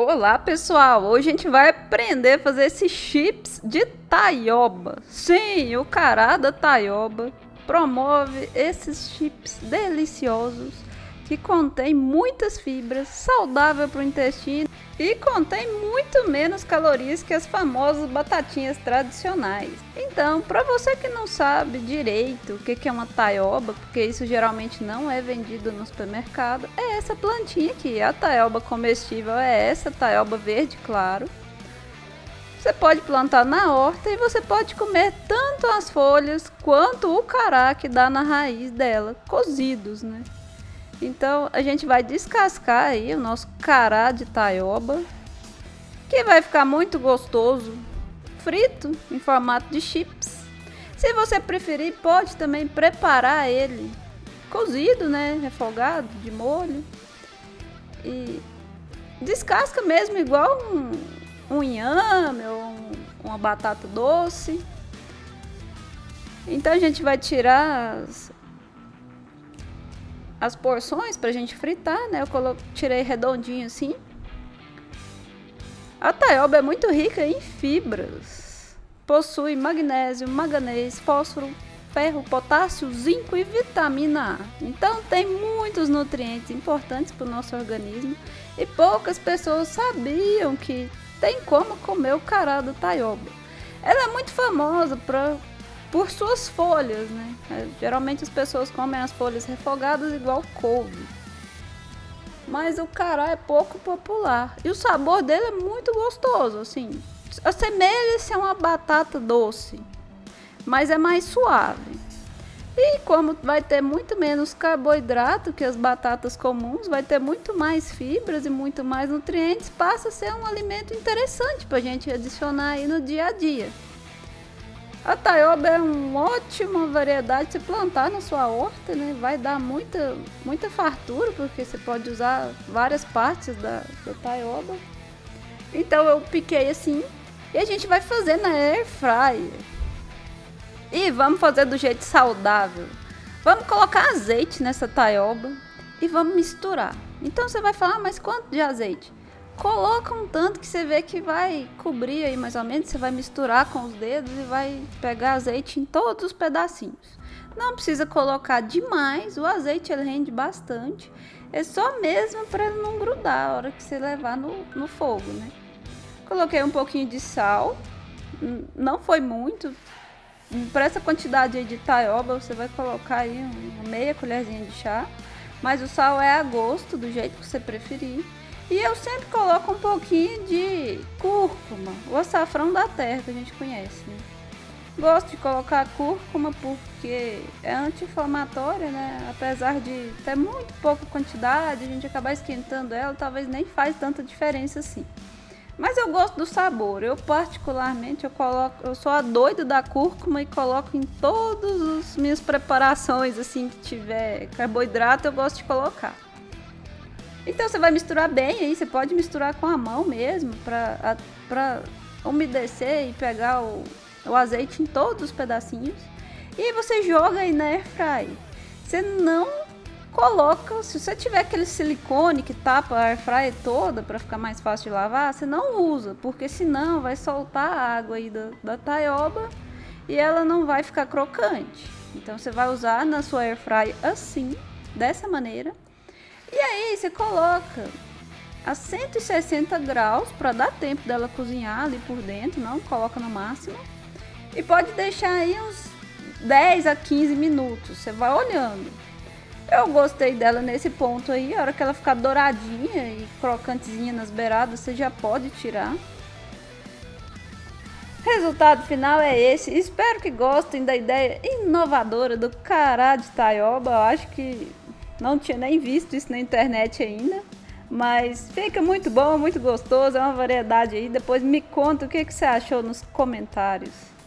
Olá pessoal, hoje a gente vai aprender a fazer esses chips de taioba. Sim, o cará da taioba promove esses chips deliciosos que contém muitas fibras, saudável para o intestino e contém muito menos calorias que as famosas batatinhas tradicionais. Então, para você que não sabe direito o que é uma taioba, porque isso geralmente não é vendido no supermercado, é essa plantinha aqui. A taioba comestível é essa taioba verde claro. Você pode plantar na horta e você pode comer tanto as folhas quanto o cará que dá na raiz dela, cozidos, né? Então a gente vai descascar aí o nosso cará de taioba, que vai ficar muito gostoso, frito em formato de chips. Se você preferir, pode também preparar ele cozido, né, refogado de molho. E descasca mesmo igual um, um inhame ou um, uma batata doce. Então a gente vai tirar as, as porções pra gente fritar, né? Eu colo... tirei redondinho assim. A taioba é muito rica em fibras. Possui magnésio, manganês, fósforo, ferro, potássio, zinco e vitamina A. Então tem muitos nutrientes importantes para o nosso organismo e poucas pessoas sabiam que tem como comer o cará do taioba. Ela é muito famosa para por suas folhas, né? É, geralmente as pessoas comem as folhas refogadas igual couve. Mas o cará é pouco popular. E o sabor dele é muito gostoso, assim. Assemelha-se a uma batata doce, mas é mais suave. E como vai ter muito menos carboidrato que as batatas comuns, vai ter muito mais fibras e muito mais nutrientes, passa a ser um alimento interessante para a gente adicionar aí no dia a dia. A taioba é uma ótima variedade de se plantar na sua horta, né? Vai dar muita, muita fartura, porque você pode usar várias partes da, da taioba. Então eu piquei assim e a gente vai fazer na air fryer. E vamos fazer do jeito saudável. Vamos colocar azeite nessa taioba e vamos misturar. Então você vai falar, ah, mas quanto de azeite? Coloca um tanto que você vê que vai cobrir aí mais ou menos, você vai misturar com os dedos e vai pegar azeite em todos os pedacinhos. Não precisa colocar demais, o azeite ele rende bastante. É só mesmo para ele não grudar a hora que você levar no, no fogo, né? Coloquei um pouquinho de sal, não foi muito. Para essa quantidade aí de taioba, você vai colocar aí uma meia colherzinha de chá. Mas o sal é a gosto, do jeito que você preferir. E eu sempre coloco um pouquinho de cúrcuma, o açafrão da terra que a gente conhece, né? Gosto de colocar cúrcuma porque é anti-inflamatória, né? Apesar de ter muito pouca quantidade, a gente acabar esquentando ela, talvez nem faz tanta diferença assim. Mas eu gosto do sabor. Eu particularmente eu coloco, eu sou a doida da cúrcuma e coloco em todas as minhas preparações assim que tiver carboidrato, eu gosto de colocar. Então você vai misturar bem aí, você pode misturar com a mão mesmo para umedecer e pegar o, o azeite em todos os pedacinhos. E aí você joga aí na airfry. Você não coloca, se você tiver aquele silicone que tapa a airfryer toda para ficar mais fácil de lavar, você não usa, porque senão vai soltar a água aí da, da taioba e ela não vai ficar crocante. Então você vai usar na sua airfryer assim, dessa maneira. E aí você coloca a 160 graus para dar tempo dela cozinhar ali por dentro, não coloca no máximo. E pode deixar aí uns 10 a 15 minutos, você vai olhando. Eu gostei dela nesse ponto aí, a hora que ela ficar douradinha e crocantezinha nas beiradas, você já pode tirar. Resultado final é esse. Espero que gostem da ideia inovadora do cará de taioba. Eu acho que não tinha nem visto isso na internet ainda. Mas fica muito bom, muito gostoso, é uma variedade aí. Depois me conta o que, que você achou nos comentários.